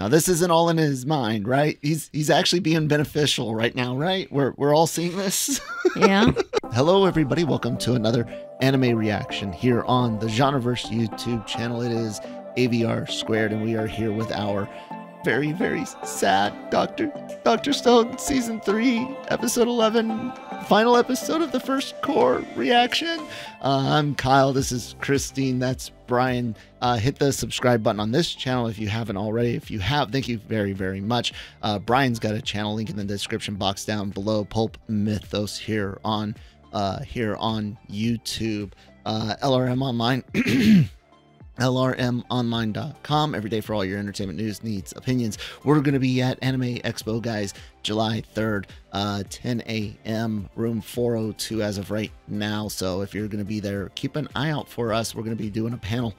Now this isn't all in his mind, right? He's he's actually being beneficial right now, right? We're we're all seeing this. Yeah. Hello everybody, welcome to another anime reaction here on the Genreverse YouTube channel. It is AVR squared and we are here with our very very sad Doctor Doctor Stone season 3 episode 11 final episode of the first cour reaction. Uh, I'm Kyle, this is Christine, that's Brian. Uh, hit the subscribe button on this channel if you haven't already. If you have, thank you very, very much. Uh, Brian's got a channel link in the description box down below. Pulp Mythos here on uh, here on YouTube. Uh, LRM Online. LRMonline.com every day for all your entertainment news, needs, opinions. We're going to be at Anime Expo, guys, July 3rd, uh, 10 a.m., room 402 as of right now. So if you're going to be there, keep an eye out for us. We're going to be doing a panel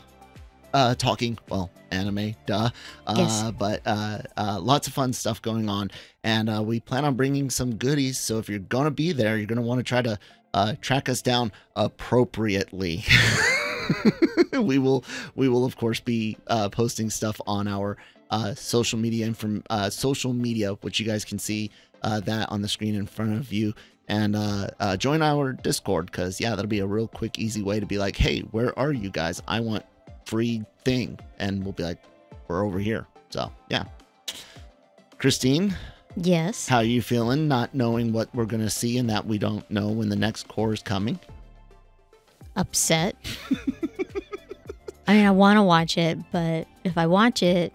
uh, talking, well, anime, duh. Uh, Yes. But uh, uh, lots of fun stuff going on. And uh, we plan on bringing some goodies. So if you're going to be there, you're going to want to try to uh, track us down appropriately. we will, we will of course be uh, posting stuff on our uh, social media and from uh, social media, which you guys can see uh, that on the screen in front of you. And uh, uh, join our Discord because yeah, that'll be a real quick, easy way to be like, hey, where are you guys? I want free thing, and we'll be like, we're over here. So yeah, Christine, Yes. how are you feeling? Not knowing what we're gonna see, and that we don't know when the next cour is coming. Upset. I mean, I want to watch it, but if I watch it,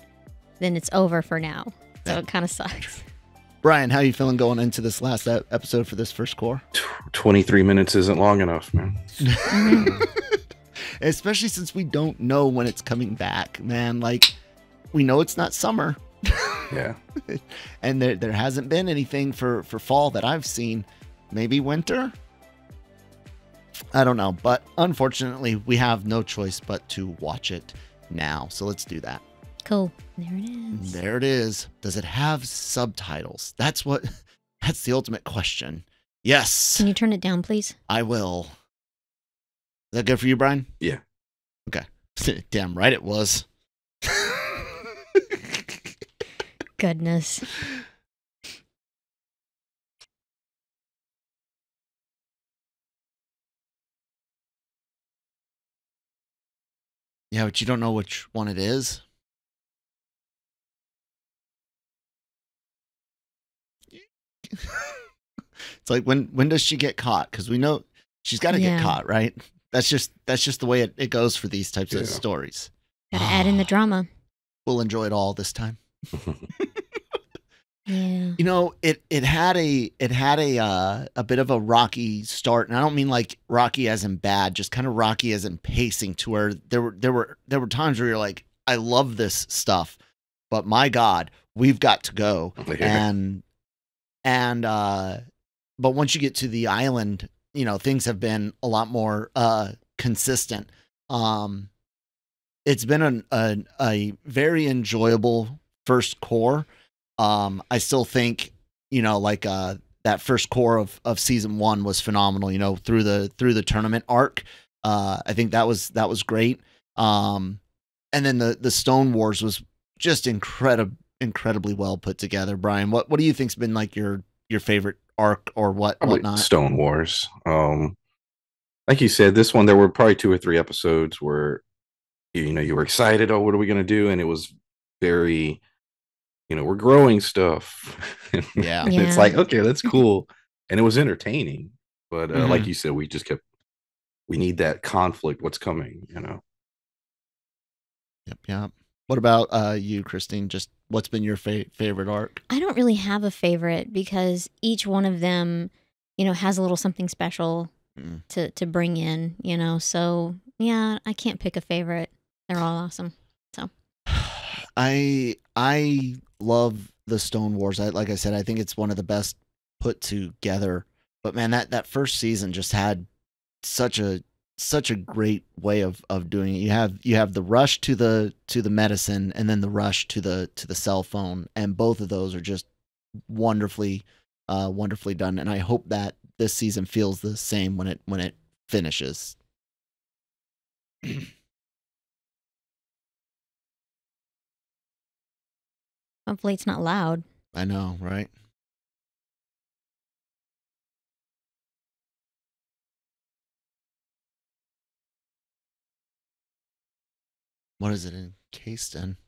then it's over for now. So Yeah. it kind of sucks. Brian, how are you feeling going into this last episode for this first cour? Tw- 23 minutes isn't long enough, man. Especially since we don't know when it's coming back, man. Like, we know it's not summer. Yeah. and there there hasn't been anything for for fall that I've seen. Maybe winter. I don't know, but unfortunately, we have no choice but to watch it now. So let's do that. Cool. There it is. There it is. Does it have subtitles? That's what that's the ultimate question. Yes, Can you turn it down, please? I will. Is that good for you, Brian? Yeah. Okay. Damn right it was. Goodness. Yeah, but you don't know which one it is. it's like when when does she get caught? Because we know she's got to Yeah. get caught, right? That's just that's just the way it, it goes for these types of stories. Gotta add in the drama. We'll enjoy it all this time. Yeah. You know, it it had a it had a uh, a bit of a rocky start, and I don't mean like rocky as in bad, just kind of rocky as in pacing to where there were there were there were times where you're like, I love this stuff, but my God, we've got to go, Yeah. and and uh, but once you get to the island, you know things have been a lot more uh consistent. Um, it's been an, an a very enjoyable first cour um i still think you know like uh that first cour of of season one was phenomenal you know through the through the tournament arc uh i think that was that was great um and then the the stone wars was just incredible incredibly well put together brian what what do you think's been like your your favorite arc or what Probably whatnot Stone Wars. Um, like you said, this one there were probably two or three episodes where you, you know you were excited. Oh, what are we gonna do? And it was very, you know, we're growing stuff. Yeah. Yeah. it's like okay, that's cool, and it was entertaining. But uh, Mm-hmm. like you said, we just kept. We need that conflict. What's coming? You know. yep yep what about uh you christine just what's been your fa- favorite arc I don't really have a favorite because each one of them, you know, has a little something special Mm. to to bring in, you know. So yeah, I can't pick a favorite. They're all awesome. So I I love the Stone Wars. I like I said, I think it's one of the best put together. But man, that that first season just had such a such a great way of of doing it. You have you have the rush to the to the medicine and then the rush to the to the cell phone and both of those are just wonderfully uh wonderfully done and I hope that this season feels the same when it when it finishes. Hopefully, it's not loud. I know, right? What is it encased in?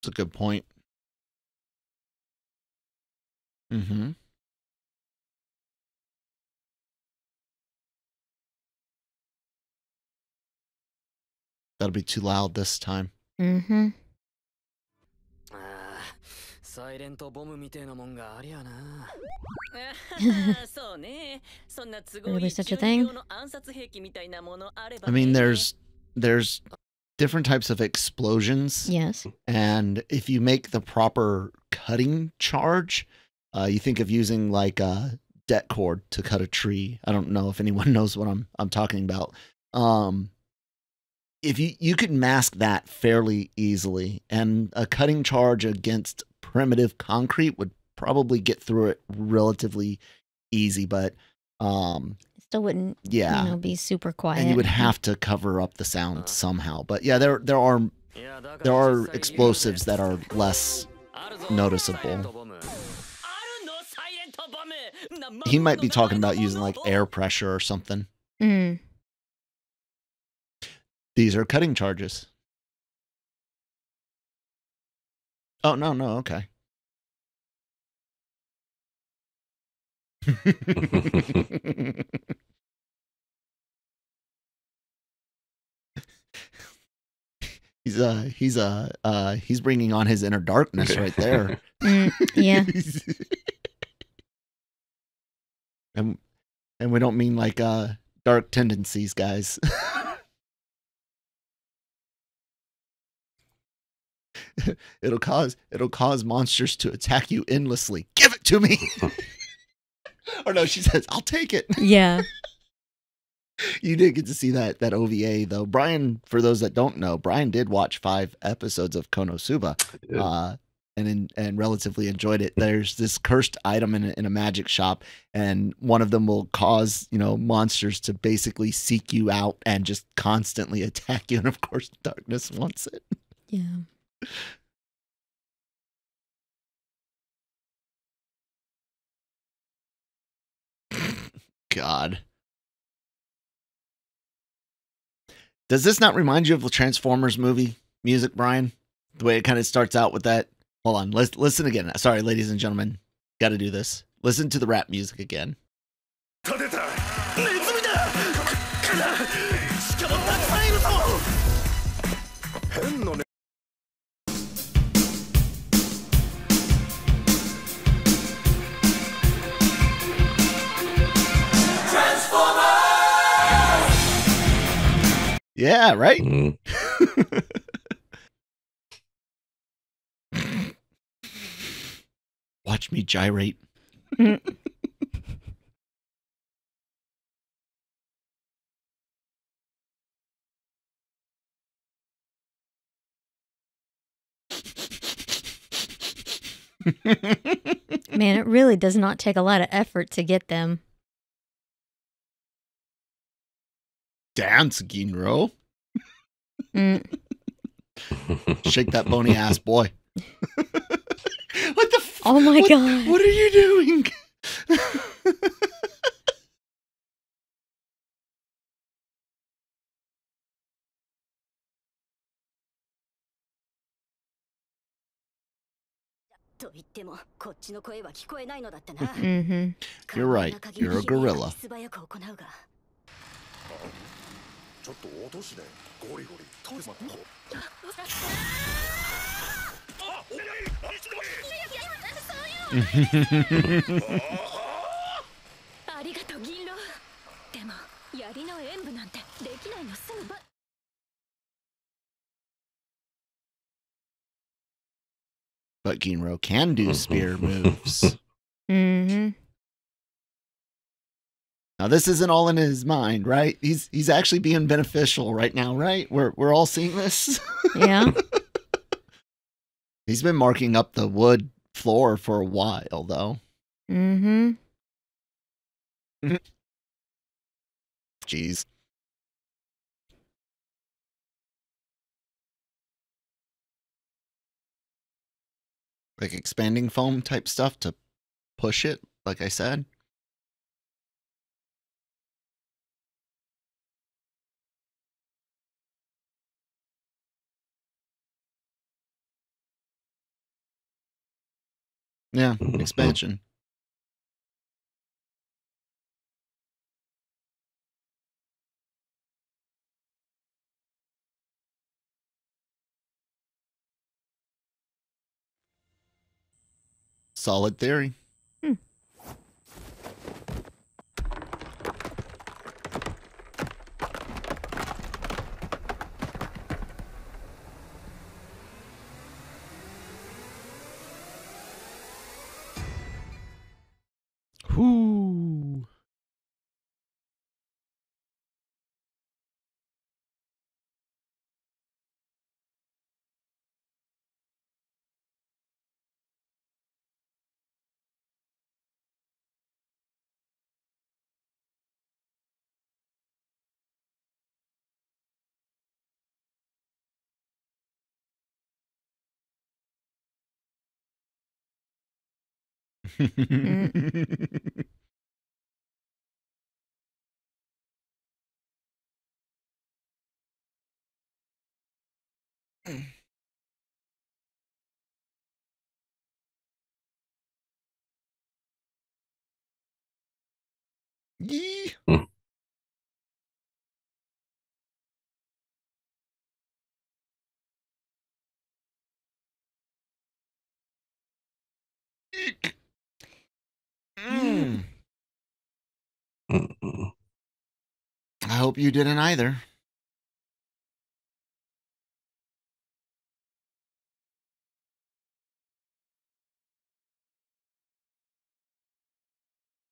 It's a good point. Mm-hmm. That'll be too loud this time. Mm-hmm. サイレントボムみたいなもんがありやな。そうね。そんな都合いいの暗殺兵器みたいなものあれば。I mean, there's there's different types of explosions. Yes. And if you make the proper cutting charge, uh, you think of using like a det cord to cut a tree. I don't know if anyone knows what I'm I'm talking about. Um, if you you could mask that fairly easily, and a cutting charge against primitive concrete would probably get through it relatively easy, but um still wouldn't yeah you know, be super quiet. And you would have to cover up the sound uh. somehow. But yeah, there there are there are explosives that are less noticeable. He might be talking about using like air pressure or something. Mm. These are cutting charges. Oh no, no, okay. he's uh he's uh uh he's bringing on his inner darkness right there. Mm. Yeah. and and we don't mean like uh dark tendencies, guys. it'll cause it'll cause monsters to attack you endlessly. Give it to me. or no, she says, "I'll take it." Yeah. you did get to see that that OVA though. Brian, for those that don't know, Brian did watch 5 episodes of Konosuba Yeah. uh, and in, and relatively enjoyed it. There's this cursed item in a, in a magic shop, and one of them will cause you know monsters to basically seek you out and just constantly attack you. And of course, darkness wants it. Yeah. God. Does this not remind you of the Transformers movie music, Brian? The way it kind of starts out with that. Hold on, let's listen again. Sorry, ladies and gentlemen, got to do this. Listen to the rap music again. Yeah, right. Mm. Watch me gyrate. Mm. Man, it really does not take a lot of effort to get them. dance, Ginro. Mm. Shake that bony ass boy. what the? F- oh my what, god! What are you doing? Mm -hmm. You're right. You're a gorilla. 素早く行うがちょっと落としねゴリゴリトリマンあお願いあいつでもいいありがとう銀狼でも槍の演舞なんてできないのすぐば But Ginro can do spear moves. Mm-hmm. Now this isn't all in his mind, right? He's he's actually being beneficial right now, right? We're we're all seeing this. Yeah. he's been marking up the wood floor for a while, though. Mm-hmm. Jeez. Like expanding foam type stuff to push it, like I said. Yeah, expansion. Solid theory. Yee. Hmm. Eek. Mm. Mm-mm. I hope you didn't either.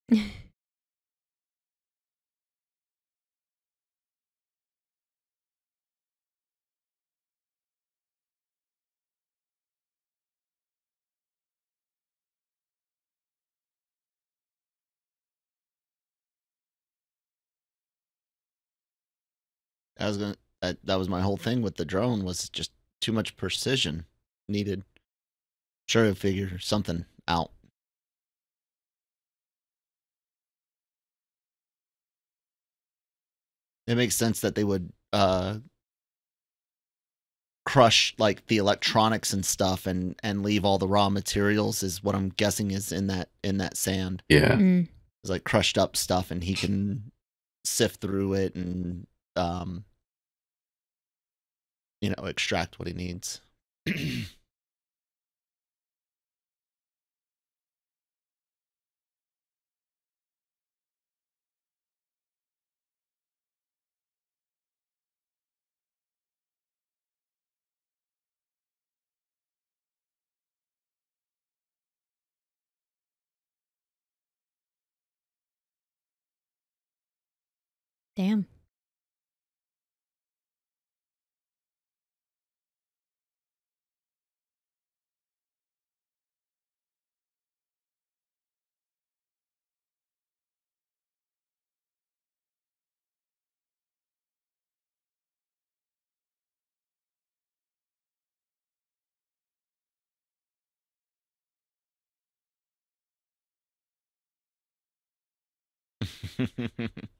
I was gonna. That, that was my whole thing with the drone was just too much precision needed. Sure, to figure something out. It makes sense that they would uh, crush like the electronics and stuff and and leave all the raw materials. Is what I'm guessing is in that in that sand. Yeah. Mm. It's like crushed up stuff, and he can sift through it and um, you know, extract what he needs. Damn.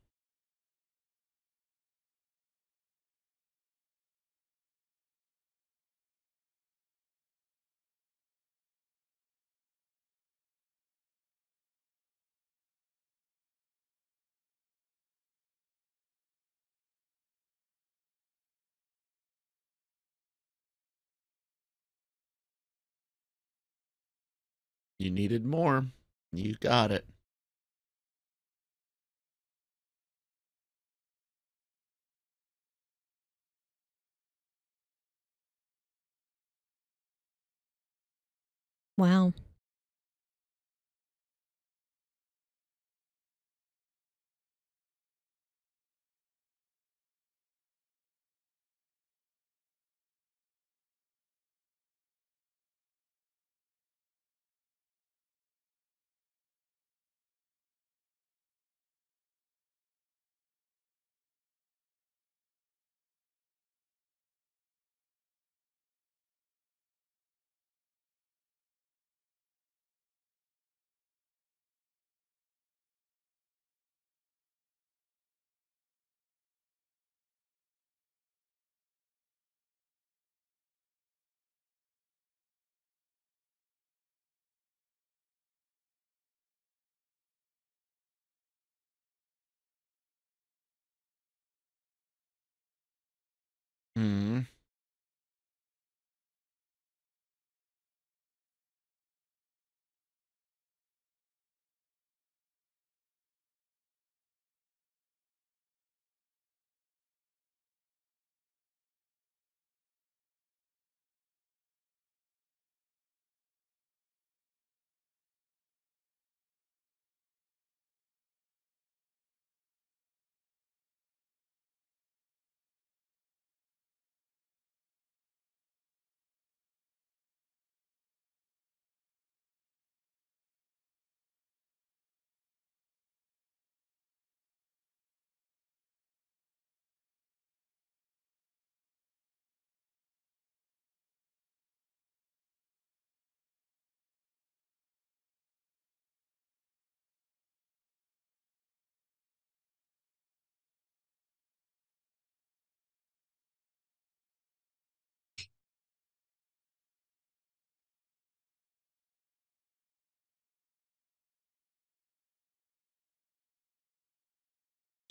you needed more. You got it. Wow.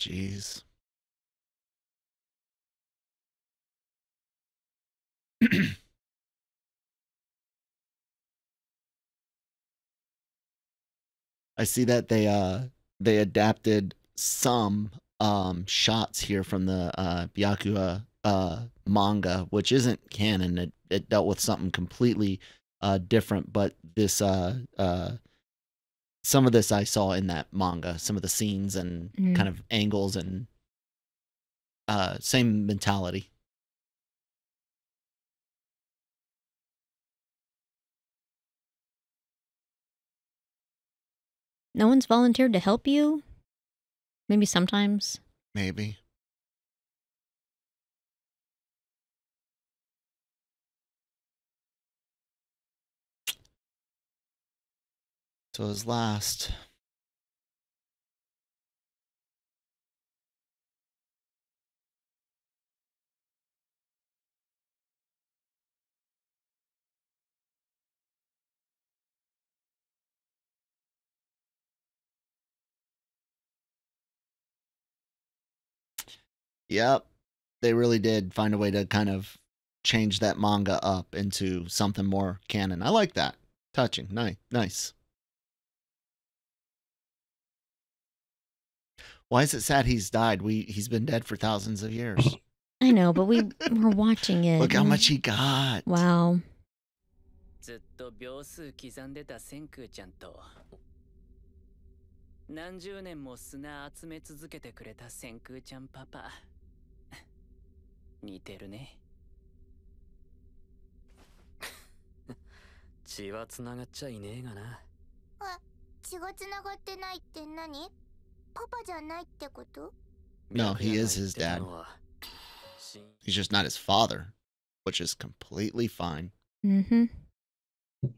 Jeez. I see that they uh they adapted some um shots here from the uh Byakuya uh manga, which isn't canon. It it dealt with something completely uh different, but this uh uh some of this I saw in that manga, some of the scenes and Mm. kind of angles and uh same mentality. No one's volunteered to help you? Maybe sometimes. Maybe. So his last. Yep. They really did find a way to kind of change that manga up into something more canon. I like that. Touching. Nice. Nice. Why is it sad he's died? We he's been dead for thousands of years. I know, but we were watching it. Look how much he got. Wow. ずっと秒数刻んでた千空ちゃんと何十年も砂集め続けてくれた千空ちゃんパパ似てるね血はつながっちゃいねえがな血がつながってないって何 No, he is his dad. Uh, He's just not his father, which is completely fine. Mm-hmm. It's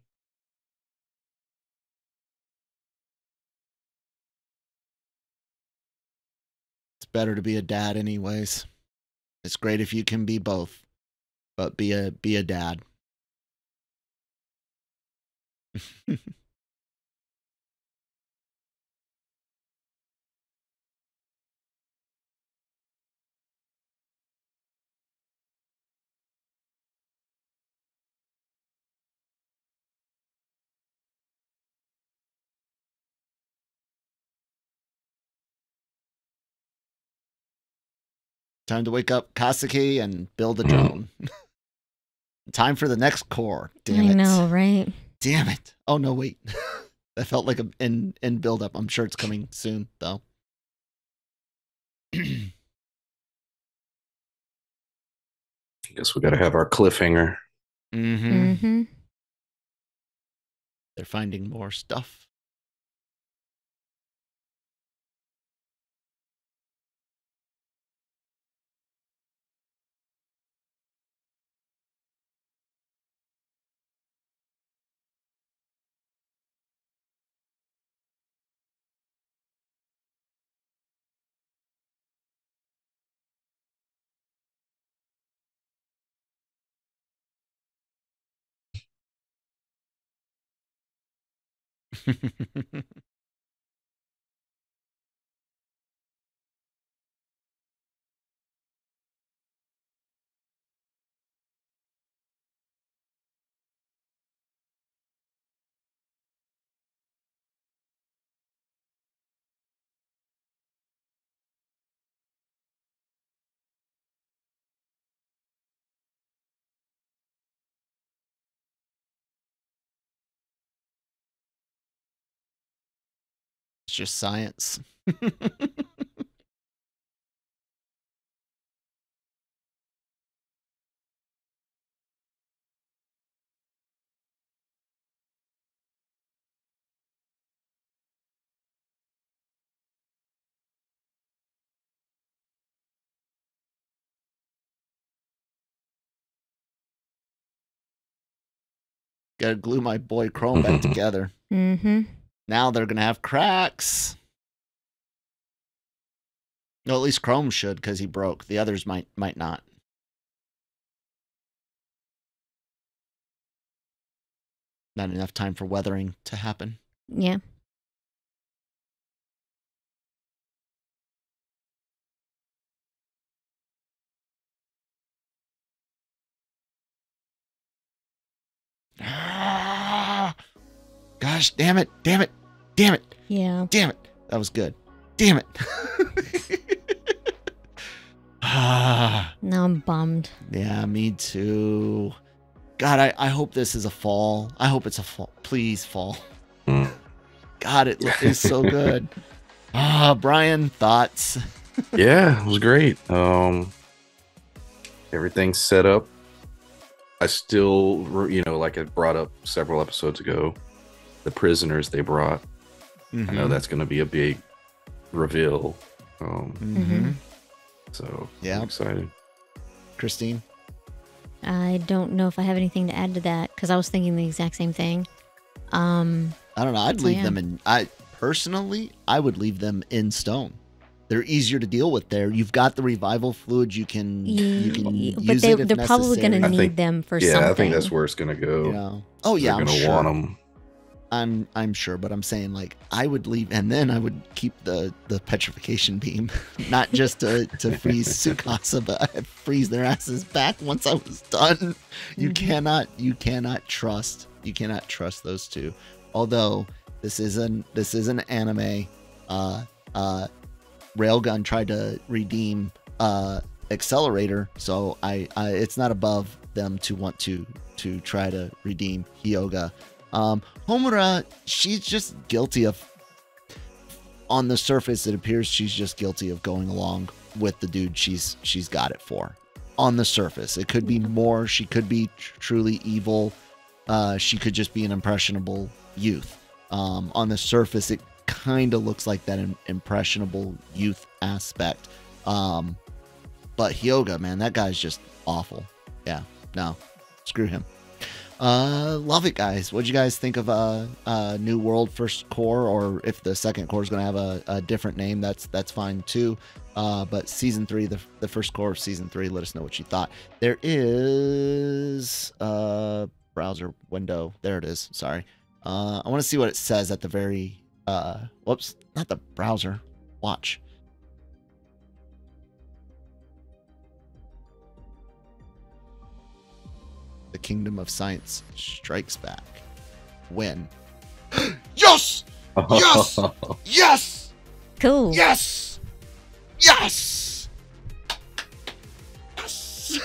better to be a dad anyways. It's great if you can be both, but be a be a dad. Time to wake up Kaseki and build a drone. Time for the next cour. Damn I it. know, right? Damn it. Oh no, wait. that felt like a in in build up. I'm sure it's coming soon though. I guess we got to have our cliffhanger. mm-hmm. Mm-hmm. They're finding more stuff. It's just science. Gotta glue my boy Chrome back together. Mm-hmm. Now they're going to have cracks. No, at least Chrome should because he broke. The others might might not. Not enough time for weathering to happen. Yeah. Ah! gosh, damn it, damn it, damn it, Yeah. damn it. That was good. Damn it. ah, Now I'm bummed. yeah, me too. God, I, I hope this is a fall. I hope it's a fall. Please fall. Mm. God, it is so good. Ah, Brian, thoughts? yeah, it was great. Um, everything's set up. I still, you know, like I brought up several episodes ago, the prisoners they brought. I Mm-hmm. know that's going to be a big reveal. Um, hmm so Yeah. I'm excited. Christine? I don't know if I have anything to add to that because I was thinking the exact same thing. Um, I don't know. I'd leave them in. I personally, I would leave them in stone. They're easier to deal with. There, you've got the revival fluid. You can you can use but they, it if they're probably going to need think- them for yeah, something. I think that's where it's going to go. You know? Oh yeah, They're I'm going to sure. want them. I'm I'm sure, but I'm saying like I would leave, and then I would keep the the petrification beam, not just to to freeze Tsukasa, but I'd freeze their asses back once I was done. You Mhm. cannot you cannot trust you cannot trust those two. Although this is an this is an anime, uh uh, Railgun tried to redeem uh Accelerator, so I, I it's not above them to want to to try to redeem Hyoga. Um, Homura, she's just guilty of. On the surface, it appears she's just guilty of going along with the dude she's she's got it for. On the surface, it could be more. She could be tr- truly evil. Uh, she could just be an impressionable youth. Um, on the surface, it kind of looks like that im- impressionable youth aspect. Um, but Hyoga, man, that guy's just awful. Yeah, no, screw him. Uh, love it, guys. What'd you guys think of uh, uh, New World First Cour, or if the second cour is to have a, a different name, that's that's fine too. Uh, but season three, the the first core of season three, let us know what you thought. There is a browser window. There it is. Sorry. Uh, I want to see what it says at the very. Uh, whoops, not the browser. Watch. The kingdom of science strikes back. When? yes! Yes! Yes! cool. Yes! Yes! Yes!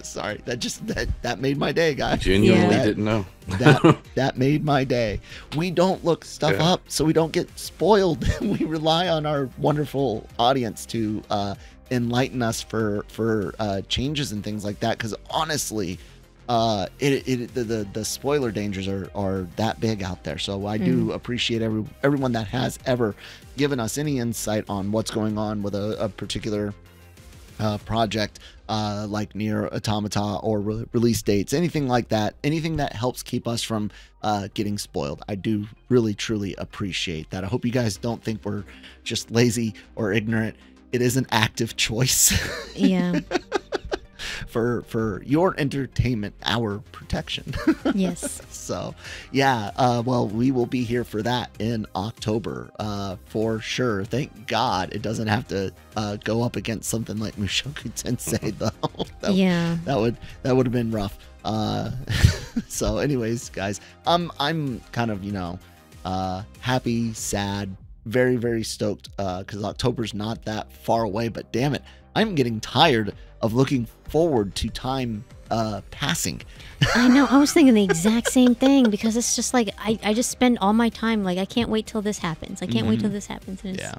Sorry, that just that that made my day, guys. Genuinely Yeah. didn't know. That that made my day. We don't look stuff Yeah. up so we don't get spoiled. we rely on our wonderful audience to uh, enlighten us for for uh, changes and things like that. Because honestly, uh, it, it the, the the spoiler dangers are are that big out there. So I do appreciate every everyone that has ever given us any insight on what's going on with a, a particular uh, project uh, like NieR:Automata or re- release dates anything like that anything that helps keep us from uh, getting spoiled i do really truly appreciate that i hope you guys don't think we're just lazy or ignorant it is an active choice Yeah. for for your entertainment our protection yes. so yeah uh, well we will be here for that in october uh, for sure thank god it doesn't have to uh, go up against something like mushoku tensei though that, yeah. that would that would have been rough uh, so anyways guys i'm i'm kind of you know uh, happy sad very very stoked because october's not that far away but damn it i'm getting tired of looking forward to time uh, passing I know. I was thinking the exact same thing because it's just like I, I just spend all my time like I can't wait till this happens. I can't wait till this happens. Mm-hmm. Yeah.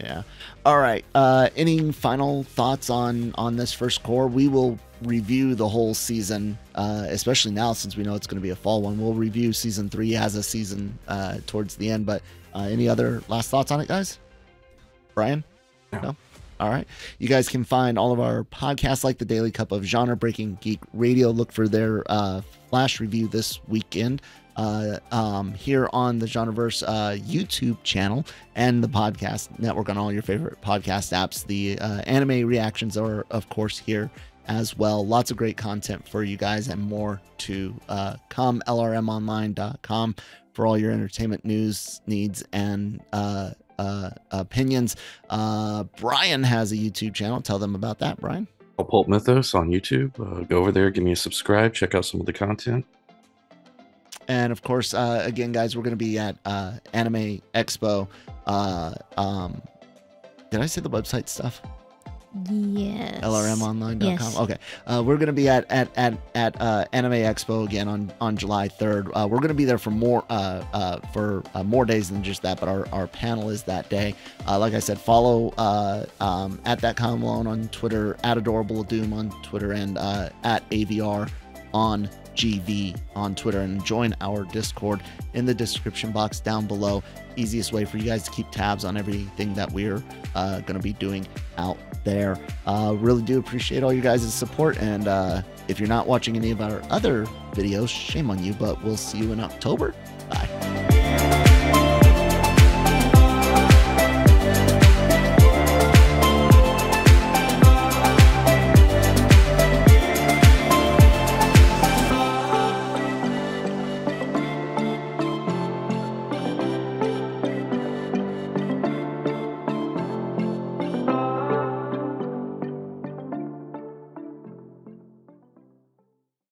Yeah. All right. Uh any final thoughts on on this first cour? We will review the whole season, uh, especially now since we know it's going to be a fall one. We'll review season three as a season uh, towards the end. But uh, any other last thoughts on it, guys? Brian? No. All right. You guys can find all of our podcasts like the Daily Cup of Genre Breaking Geek Radio. Look for their uh, flash review this weekend uh, um, here on the Genreverse uh, YouTube channel and the podcast network on all your favorite podcast apps. The uh, anime reactions are, of course, here as well. Lots of great content for you guys and more to uh, come. LRMonline.com for all your entertainment news needs and uh, uh, opinions. Uh, Brian has a YouTube channel. Tell them about that, Brian. Pulp Mythos on YouTube. Uh, go over there, give me a subscribe, check out some of the content. And of course, uh, again, guys, we're going to be at uh, Anime Expo. Uh, um, did I say the website stuff? Yes. LRMonline.com. Yes. Okay. Uh, we're going to be at at at, at uh, Anime Expo again on on July 3rd. Uh, we're going to be there for more uh, uh, for uh, more days than just that, but our, our panel is that day. Uh, like I said, follow uh, um, at that Malone on Twitter, at Adorable Doom on Twitter, and uh, at AVR on GV on Twitter, and join our Discord in the description box down below. Easiest way for you guys to keep tabs on everything that we're uh, going to be doing out there. Uh, really do appreciate all you guys' support. And uh, if you're not watching any of our other videos, shame on you, but we'll see you in October. Bye.